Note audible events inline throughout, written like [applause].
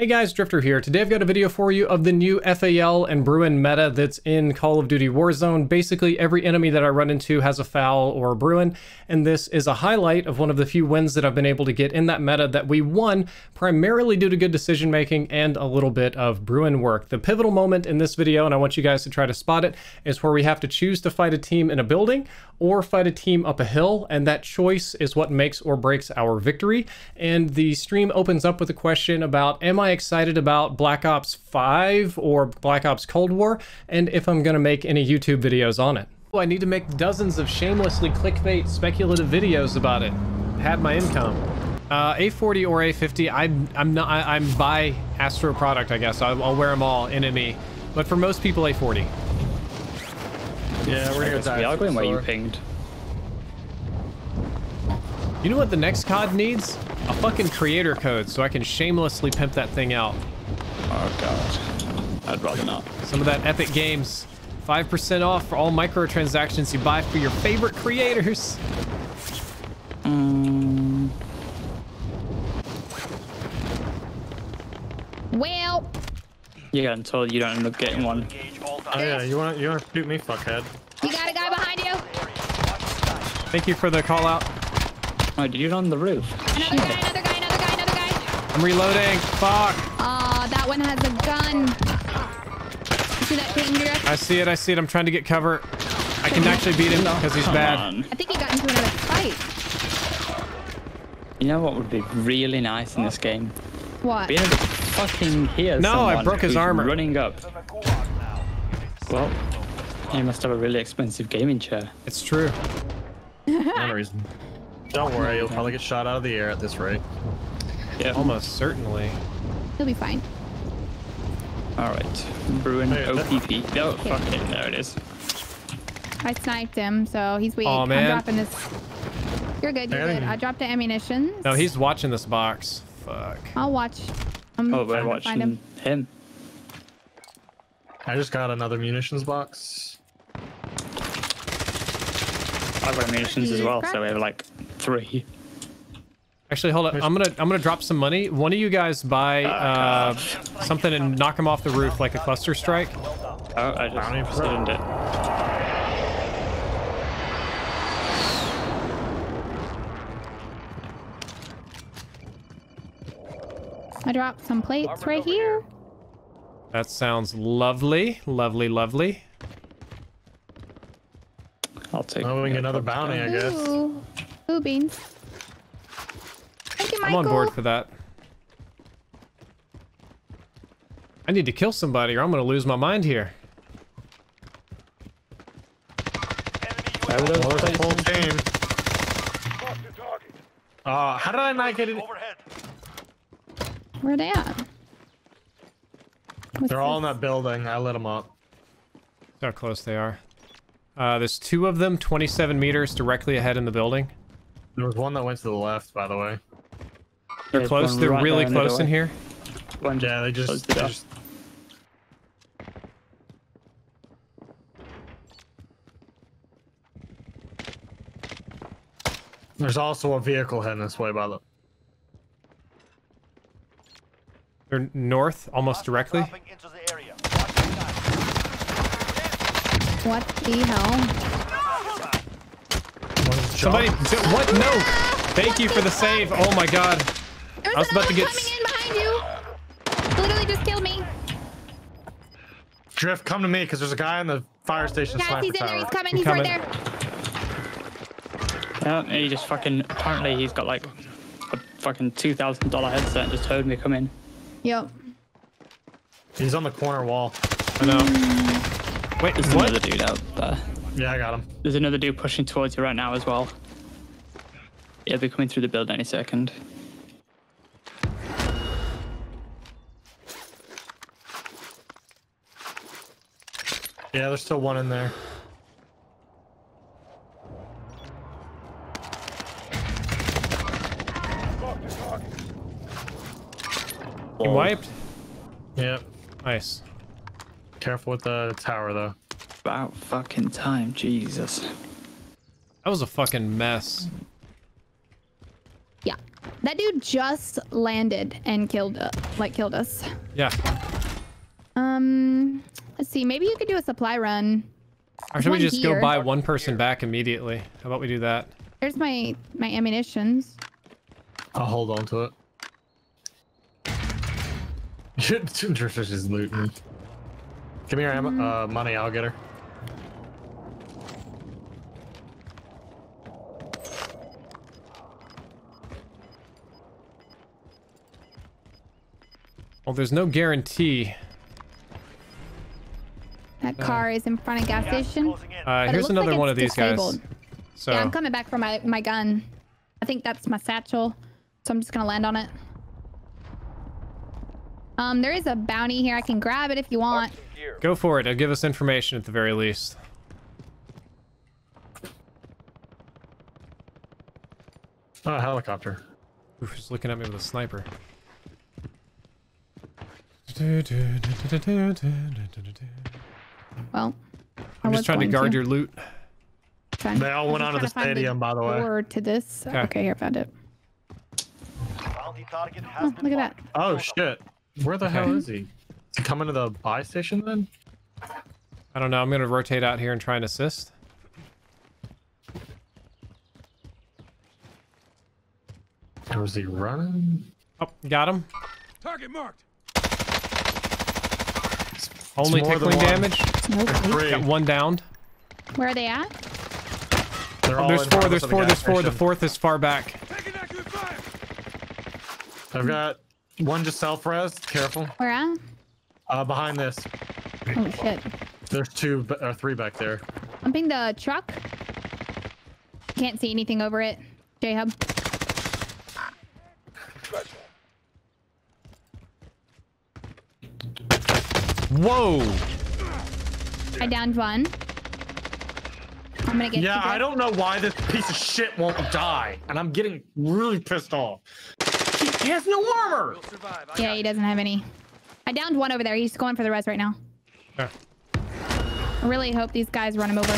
Hey guys, Drift0r here. Today I've got a video for you of the new FAL and Bruen meta that's in Call of Duty Warzone. Basically, every enemy that I run into has a FAL or a Bruen, and this is a highlight of one of the few wins that I've been able to get in that meta that we won primarily due to good decision making and a little bit of Bruen work. The pivotal moment in this video, and I want you guys to try to spot it, is where we have to choose to fight a team in a building or fight a team up a hill, and that choice is what makes or breaks our victory. And the stream opens up with a question about, am I excited about Black Ops 5 or Black Ops Cold War, and if I'm going to make any YouTube videos on it. Oh, I need to make dozens of shamelessly clickbait speculative videos about it. Had my income. Uh, A40 or A50, I'm, I'm not, I, am by Astro product, I guess. I'll, I'll, wear them all, in enemy. But for most people, A40. Yeah, we're gonna die. I'll go in where you pinged. You know what the next COD needs? A fucking creator code so I can shamelessly pimp that thing out. Oh god. I'd rather not. Some of that Epic Games. 5% off for all microtransactions you buy for your favorite creators. Mm. Well. Yeah, until you don't end up getting one. Oh yeah, you wanna you wanna shoot me, fuckhead? You got a guy behind you. Thank you for the call out. Oh, did you on the roof? Another guy, another guy, another guy, another guy. I'm reloading. Fuck. Oh, that one has a gun. You see that ping here? I see it. I see it. I'm trying to get cover. I can actually beat him because he's Come bad. on. I think he got into another fight. You know what would be really nice in this game? What? Being able to fucking hear No, I broke his who's armor. running up. Well, he must have a really expensive gaming chair. It's true. [laughs] No reason. Don't worry, you'll probably get shot out of the air at this rate. Yeah. Almost certainly. He'll be fine. All right. Bruen Hey, OPP. Oh, fucking there it is. I sniped him, so he's weak. Aw, man. I'm dropping this. You're good, you're I good. I dropped the ammunition. No, he's watching this box. Fuck. I'll watch. I'm Oh, we're trying find watching him. him. I just got another munitions box. I've got munitions as well, so we have like three. Actually, hold up. I'm gonna I'm gonna drop some money. One of you guys buy uh, something and knock him off the roof like a cluster strike. Oh, I just Bounty just pro. didn't it. I dropped some plates right here. That sounds lovely, lovely, lovely. I'll take. We get another bounty, I guess. Ooh. Ooh, beans. Thank you, I'm on board for that. I need to kill somebody or I'm gonna lose my mind here. Where were those Well, there's a places? full team. Uh, how did I not get it? Where are they at? What's They're all in that building. I lit them up. See how close they are. Uh, there's two of them, 27 meters directly ahead in the building. There was one that went to the left, by the way. They're There's close. They're right really there in the close in here. One Yeah, they just, the they just There's also a vehicle heading this way by the They're north, almost directly. What the hell? One's Somebody, jumped. what? No. Thank you for the save. Oh my god. There I was about to get one coming in behind you. Literally just killed me. Drift, come to me because there's a guy in the fire station Guys, sniper he's in there. He's coming. He's coming. right there. Yeah, he just fucking. Apparently, he's got like a fucking two thousand dollar headset and just heard me come in. Yep. He's on the corner wall. I know. Mm. Wait, There's what? another dude out there. Yeah, I got him. There's another dude pushing towards you right now as well. Yeah, they're coming through the building any second. Yeah, there's still one in there. He wiped? Yep. Nice. Careful with the tower though. About fucking time, Jesus. That was a fucking mess. Yeah. That dude just landed and killed, uh, like killed us. Yeah. Um, let's see. Maybe you could do a supply run. Or should we one just go buy one person back immediately? How about we do that? There's my my ammunitions. I'll hold on to it. [laughs] Trish is looting. Give me your ammo, uh, money. I'll get her. Well, there's no guarantee. That car is in front of gas station. Uh, here's another like one of these disabled. guys. So Yeah, I'm coming back for my my gun. I think that's my satchel, so I'm just gonna land on it. Um, there is a bounty here. I can grab it if you want. go for it. It'll give us information at the very least. Oh, helicopter. Oof, he's looking at me with a sniper. Well, I'm just trying to guard your loot. They all went onto the stadium, by the way. Door to this. Okay. Okay, here, found it. Bounty target has Oh, look at that. Oh shit! Where the hell is he? Is he coming to the buy station then? I don't know. I'm gonna rotate out here and try and assist. Or is he running? Oh, got him. Target marked. Only tickling one. damage. Nope. Got one down. Where are they at? They're Oh, all there's in four. front of There's us at four. There's four. The fourth is far back. Taking accurate fire. I've got one just self res. Careful. Where at? Uh, behind this. Oh shit. There's two ba- or three back there. Pumping the truck. Can't see anything over it. J Whoa! I downed one. I'm gonna get Yeah, I don't know why this piece of shit won't die, and I'm getting really pissed off. He, he has no armor. Yeah, he doesn't have any. I downed one over there. He's going for the res right now. Okay. I really hope these guys run him over.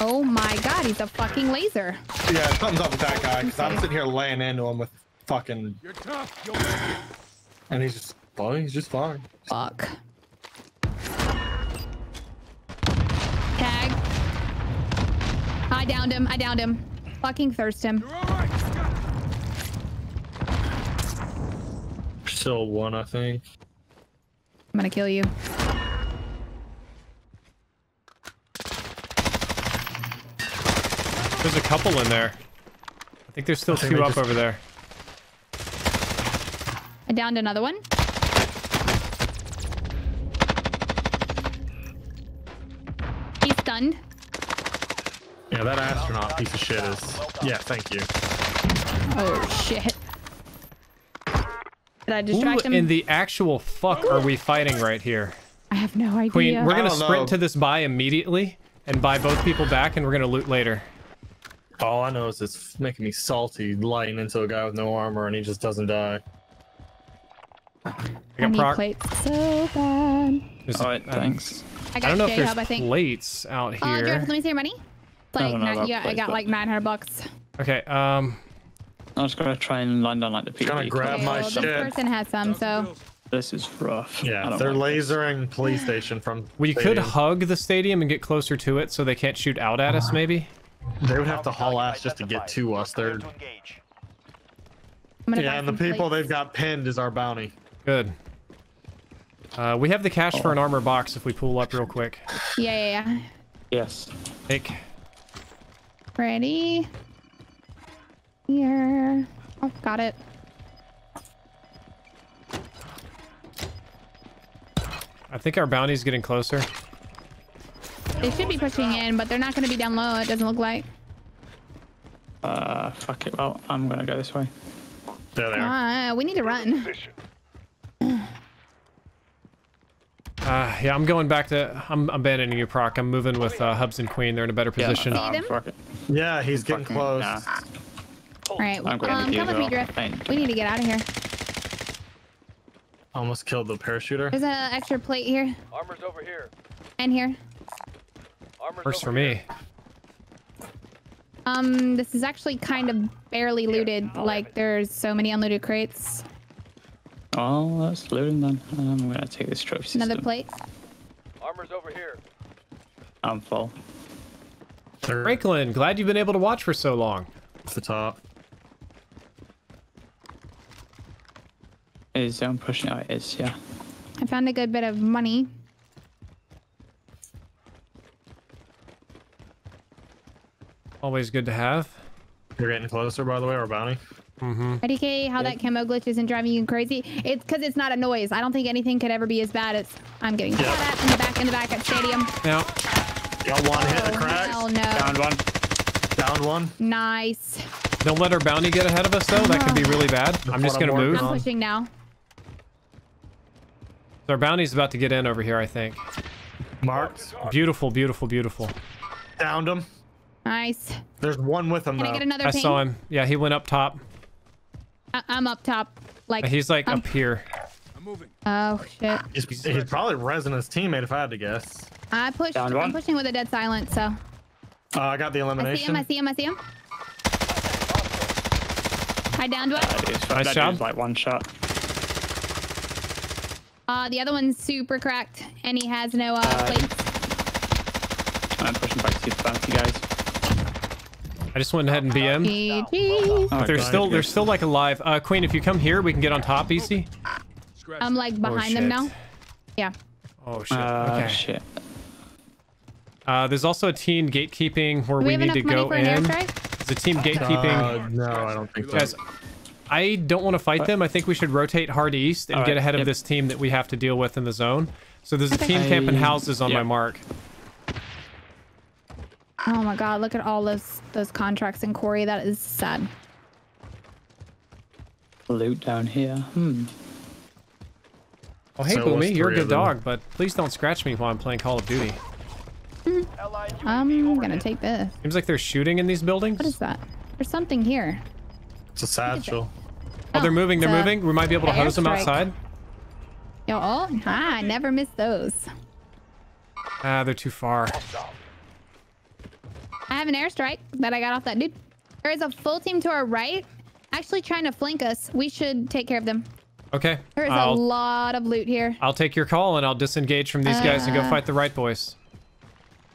Oh my god, he's a fucking laser. Yeah, something's up with that guy because I'm sitting here laying into him with fucking, You're tough. You'll make it. and he's just fine. He's just fine. Fuck. Tag. I downed him. I downed him. Fucking thirst him. You're all right. Got it. Still one, I think. I'm gonna kill you. There's a couple in there. I think there's still think two up just- over there. I downed another one. Stunned. Yeah, that astronaut piece of shit is. Yeah, thank you. Oh shit. Did I Who distract him? in the actual fuck are we fighting right here? I have no idea. Queen, we're gonna sprint know. to this buy immediately and buy both people back, and we're gonna loot later. All I know is it's making me salty, lighting into a guy with no armor, and he just doesn't die. I I got need proc. plates so bad. There's- All right, um, thanks. I I don't know if J-Hub, I think. plates out Uh, Jeff, here. let me see your money. Like, no, no, no, yeah, I got but- like 900 bucks. Okay, um, I'm just gonna try and land on like the people. I'm Gonna grab Okay, my well, shit. This person has some, so This is rough. Yeah, they're like this. lasering police station from. we could hug the stadium and get closer to it so they can't shoot out at us, maybe. They would have to haul target ass just to get to us. They're Prepare to engage. I'm gonna buy yeah, and the people plates. they've got pinned is our bounty. Good. Uh, we have the cash for an armor box if we pull up real quick. Yeah, yeah, yeah. Yes. Take. Ready? Here. Oh, got it. I think our bounty's getting closer. They should be pushing in, but they're not going to be down low. It doesn't look like. Uh, fuck it. Well, I'm gonna go this way. There they are. Uh, we need to run. Uh, yeah, I'm going back to. I'm abandoning you, Proc. I'm moving with uh, Hubs and Queen. They're in a better Yeah, position. no, Need him? Yeah, he's getting Fucking- close. nah. All right. I'm Um, come with me, well. Drift. Thank We need to get out of here. Almost killed the parachuter. There's an extra plate here Armor's over here. and here. Armor's Works for over me. here. Um, this is actually kind of barely looted. Like, there's so many unlooted crates. Oh, that's looting then. I'm gonna take this trophy system. Another plate. Armor's over here. I'm full. Franklin, glad you've been able to watch for so long. off the top. Is zone pushing? Oh, it is. Yeah. I found a good bit of money. Always good to have. You're getting closer, by the way, or bounty. Mm-hmm. IDK, how that camo glitch isn't driving you crazy? It's because it's not a noise. I don't think anything could ever be as bad as I'm getting shot Yeah. at in the back in the back at stadium. Now, Got one hit the Oh, crack. hell no. Down one. Down one. Nice. don't let our bounty get ahead of us, though. That could be really bad. I'm just gonna working move. I'm pushing now. Our bounty's about to get in over here, I think. Marked. Beautiful, beautiful, beautiful. Downed him. Nice. There's one with him Can though. I get another I ping? saw him. Yeah, he went up top. I- I'm up top. Like He's like um, up here. I'm moving. Oh shit. He's, he's probably resing his teammate if I had to guess. I pushed. Down I'm one. pushing with a dead silence. So Uh, I got the elimination. I see him. I see him. I see him. I downed one. That is, Nice that job. like one shot. Uh, the other one's super cracked, and he has no uh, plates. I'm pushing back to the bounty guys. I just went ahead and BM. GG. Oh, They're God, still they're still like alive. Uh, Queen, if you come here, we can get on top easy. I'm that. like Oh, behind them now. Yeah. Oh shit. Uh, okay. shit. Uh, there's also a team gatekeeping where Do we, we need to enough money go for an in. airstrike? There's a team gatekeeping. Uh, no, I don't think so. Guys, I don't want to fight them. I think we should rotate hard east and All get right, ahead of this team that we have to deal with in the zone. So there's a Okay. team camping I- houses on my mark. Oh my god, look at all those those contracts in Quarry. That is sad. Loot down here. Hmm. Oh hey So Boomy, you're a good dog, but please don't scratch me while I'm playing Call of Duty. Allied I'm gonna take this. Seems like they're shooting in these buildings. What is that? There's something here. It's a satchel. Oh, they're moving. They're it's moving. We might be able to an hose them outside. Yo, oh, ah, I never miss those. Ah, they're too far. I have an airstrike that I got off that dude. There is a full team to our right, actually trying to flank us. We should take care of them. Okay. There is a I'll, lot of loot here. I'll take your call and I'll disengage from these guys and go Uh, fight the right boys.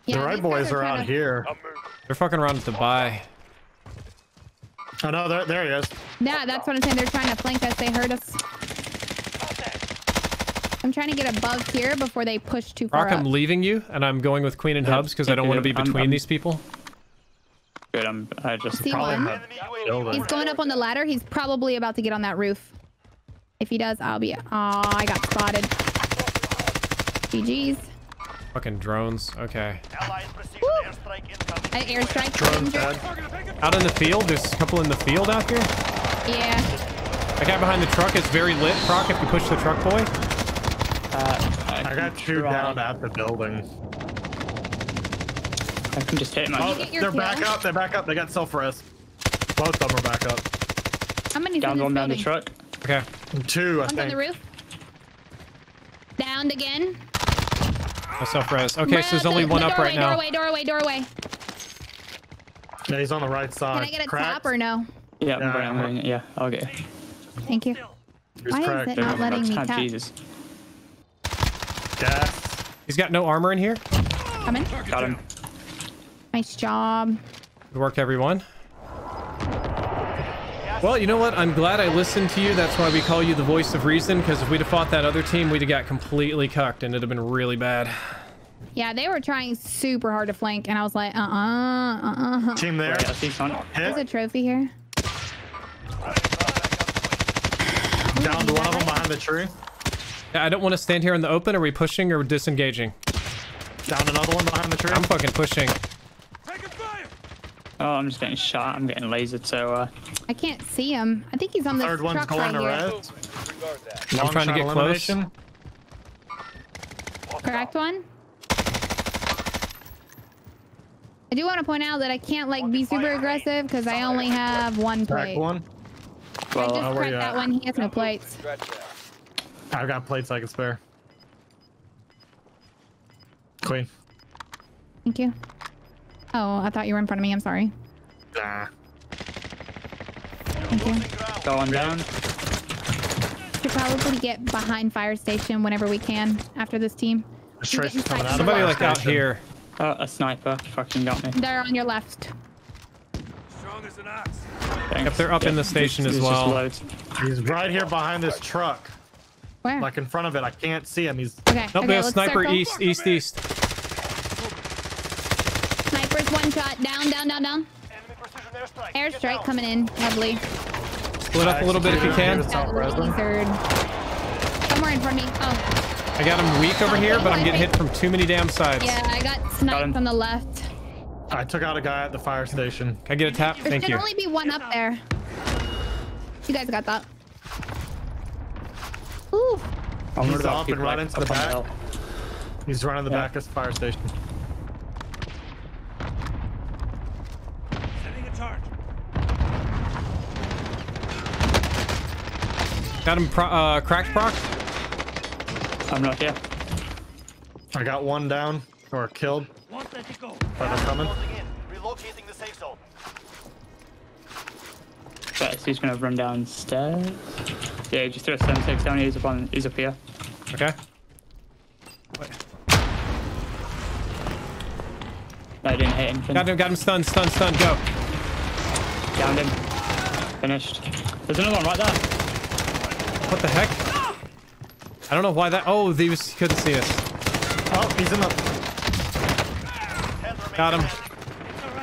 Yeah, the right boys are trying out to- here. They're fucking around at the buy. Oh no, there, there he is. Yeah, that's what I'm saying. They're trying to flank us. They heard us. I'm trying to get above here before they push too far Rock, I'm leaving you, and I'm going with Queen and Yeah, Hubs because I don't want to be yeah, I'm- between I'm- these people. Good. I'm. I just. See Probably one? not He's going up on the ladder. He's probably about to get on that roof. If he does, I'll be. Oh, I got spotted. GG's. Fucking drones. Okay. Allies received an airstrike incoming. An airstrike. Drone's dead. Out in the field, there's a couple in the field out here. Yeah. The guy behind the truck is very lit. Proc, if you push the truck boy. Uh, I got two down at the building. I can just hit him. Oh, they're kill? back up. They're back up. They got self res. Both of them are back up. How many Down one down the truck. Okay. Two, I One's on the roof. Downed again. No self res. Okay, so there's only the- one the up right now. Doorway, doorway, doorway, doorway. Yeah, he's on the right side. Can side. I get a Cracked. top or no? Yeah, I'm Yeah, going, I'm I'm- going, yeah, I'll get it. Thank you. He's Why is cracked. it not letting me tap? Jesus. Gas. He's got no armor in here. Coming. Got him. Nice job. Good work, everyone. Well, you know what? I'm glad I listened to you. That's why we call you the voice of reason. Because if we'd have fought that other team, we'd have got completely cucked, and it'd have been really bad. Yeah, they were trying super hard to flank, and I was like, uh, uh, uh, uh. Team there. Yeah, I see someone. There's a trophy here. Down to one of them behind the tree. Yeah, I don't want to stand here in the open. Are we pushing or disengaging? Down another one behind the tree. I'm fucking pushing. Taking fire. Oh, I'm just getting shot. I'm getting lasered. So, uh, I can't see him. I think he's on the Third one's truck going right to here. red. Disregard that. I'm trying to get close. elimination. Cracked one. I do want to point out that I can't like be super aggressive because I only have one Crack plate. one. I just cracked that one. He has no plates. I've got plates I can spare. Queen. Thank you. Oh, I thought you were in front of me. I'm sorry. Nah. Thank you. Going down. Should probably get behind fire station whenever we can after this team. There's You Tracer get coming out Somebody like out station. here. Oh, a sniper fucking got me. They're on your left. Strong as an ox. Thanks. Yep, they're up in the station as there's just well. He's right here behind this truck. Where? Like in front of it. I can't see him. He's okay. Nope, okay, we have sniper circle. east, east, east. Snipers one shot. Down, down, down, down. Enemy airstrike. Airstrike coming in heavily. Split up a little bit if you can. Top res them. Third. Somewhere in front of me. Oh, I got him weak over here, but I'm getting hit from too many damn sides. yeah. I got Got sniped him. on the left. I took out a guy at the fire station. Can I get a tap? There Thank should you. only be one up there. You guys got that. Ooh. I wonder He's about up and people right like into the back. He's running the Yeah. back of the fire station. Got him pro- uh, cracked proc. I'm not here. I got one down or killed. One let it go. But I'm coming. Closing in. Relocating the safe zone. But he's gonna run downstairs. Yeah, just throw a 7 down. He's up on. He's up here. Okay. No, I didn't hit anything. Got him, got him stunned, stunned, stunned. Go. Downed him. Finished. There's another one right there. What the heck? I don't know why that. Oh, they was, couldn't see us. Oh, he's in the. Got him.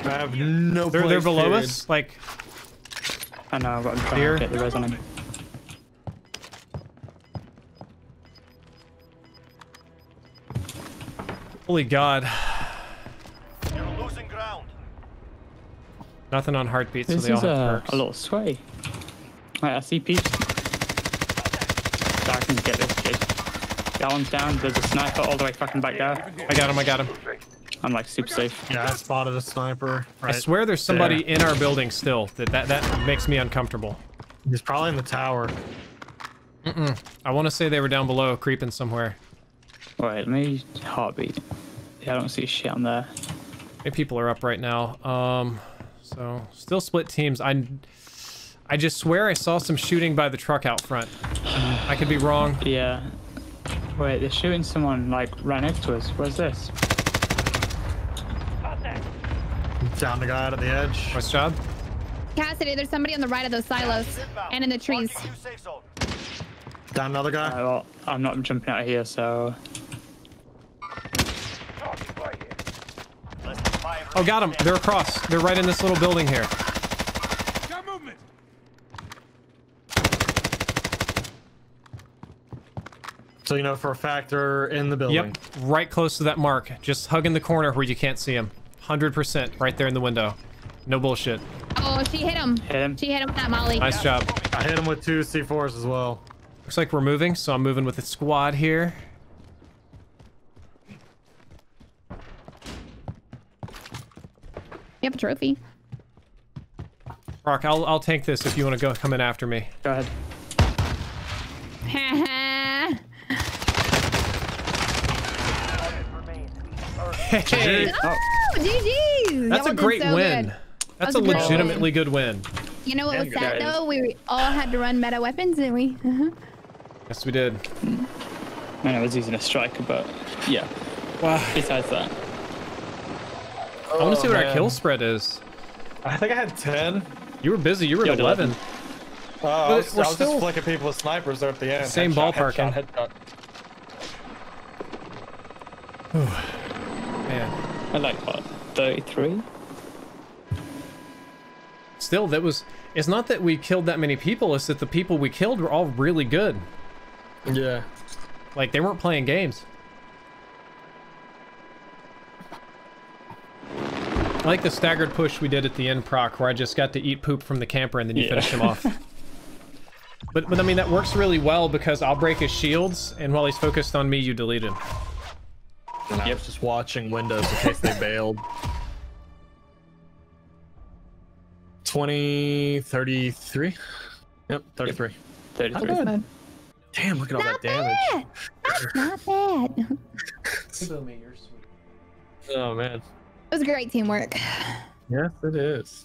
I have no. They're, they're below period. us. Like, I know, but I'm trying Here. to get the res on him. holy God. You're losing ground. Nothing on heartbeat, so This they all is have a, perks. a little sway. Right, I see peeps. So I can get this kid. That one's down. There's a sniper all the way fucking back there. I got him, I got him. I'm like super safe. Yeah, I spotted a sniper. I swear there's somebody there. in our building still. That, that that makes me uncomfortable. He's probably in the tower. Mm-mm. I want to say they were down below, creeping somewhere. Wait, let me heartbeat. Yeah, I don't see shit on there. Maybe people are up right now. Um, so still split teams. I, I just swear I saw some shooting by the truck out front. I could be wrong. Yeah. Wait, they're shooting someone like right next to us. Where's this? Down the guy out of the edge. Nice job. Cassidy, there's somebody on the right of those silos and in the trees. Marking new safe zone. Down another guy. Uh, well, I'm not jumping out of here, so Less than five Oh, got them. remaining. They're across. They're right in this little building here. So you know for a fact they're in the building. Yep, right close to that mark. Just hugging the corner where you can't see him. 100% right there in the window. No bullshit. Oh, she hit him. hit him. She hit him with that molly. Nice job. I hit him with two C4s as well. Looks like we're moving, so I'm moving with the squad here. You have a trophy. Rock, I'll, I'll tank this if you want to go come in after me. go ahead. [laughs] Hey, Oh, oh, GG's. that's Y'all a great so win. good. That's was a a good legitimately win. good win. You know what was Yeah, sad though? We all had to run meta weapons, didn't we? Uh-huh. Yes, we did. I know I was using a striker, but yeah. Wow. Besides that, I want to see what our oh, kill spread is. I think I had 10. You were busy. You were You at had 11. Oh, I was, we're I was still- just flicking people with snipers there at the end. Same Headshot, ballparking. Headshot, headshot. Man. I like what 33. Still, that was. It's not that we killed that many people. It's that the people we killed were all really good. Yeah. Like they weren't playing games. I like the staggered push we did at the end proc where I just got to eat poop from the camper and then you Yeah. finish him off. [laughs] But, but I mean, that works really well because I'll break his shields and while he's focused on me, you delete him. And I was just watching windows in case they [laughs] bailed. 20, 33? Yep, 33. 33. Not bad. Damn, look at all Not that damage. bad. That's not bad. It Oh, man. It was great teamwork. Yes, it is.